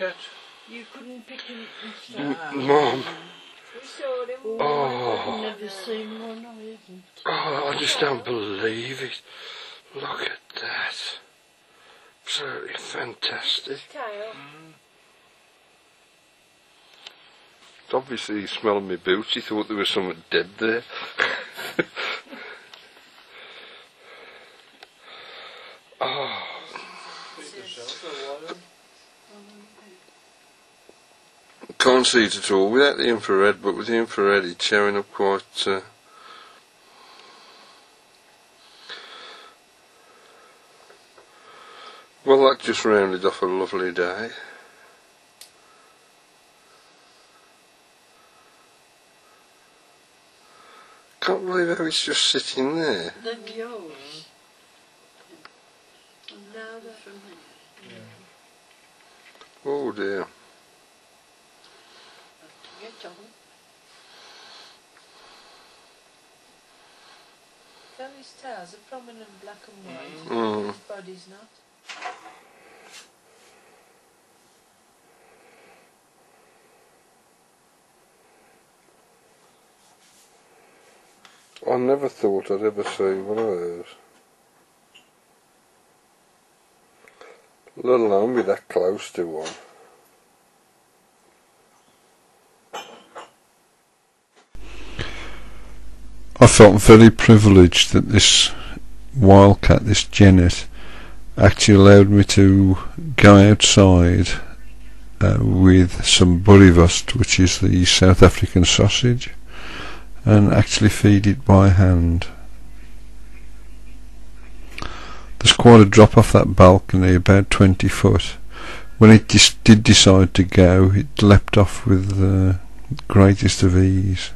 cat? You couldn't pick him and M- Mom, We saw him. Oh. I've never seen one, I haven't. oh, I just don't believe it. Look at that. Absolutely fantastic. Tail. Obviously, he smelled my boots. He thought there was something dead there. oh, can't see it at all without the infrared, but with the infrared, it's showing up quite. Uh, well, that just rounded off a lovely day. Can't believe how it's just sitting there. Then yours. No, the From here. Oh dear. Get on. Fellow's tails are prominent black and white. Mm. His body's not. I never thought I'd ever see one of those. Let alone be that close to one. I felt very privileged that this wildcat, this genet, actually allowed me to go outside uh, with some boerewors, which is the South African sausage, and actually feed it by hand. There's quite a drop off that balcony, about 20 foot. When it did decide to go, it leapt off with the greatest of ease.